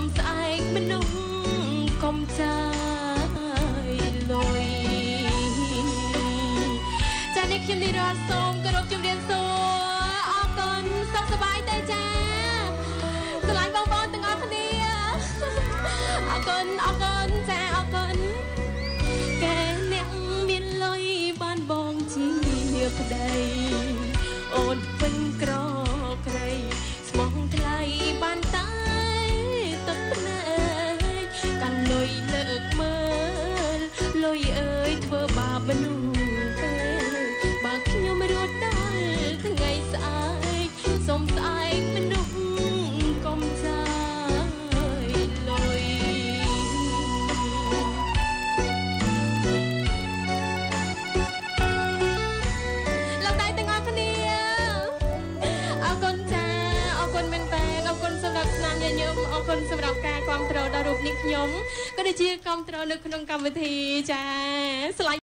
សុំស្អែកមនុស្សកុំចាយលុយចានេះខ្ញុំនិរតសូមគោរពជំរាបសួរអរគុណសុខសប្បាយទេចាស្រឡាញ់បងប្អូនទាំងអស់គ្នាអរគុណអរគុណចាអរគុណកែអ្នកមានលុយបានបងជាប្តីអូន អរគុណសម្រាប់ការគ្រប់គ្រងដល់រូបនេះខ្ញុំក៏ដូចជាគ្រប់គ្រងនៅក្នុងកម្មវិធីចាស្លាញ់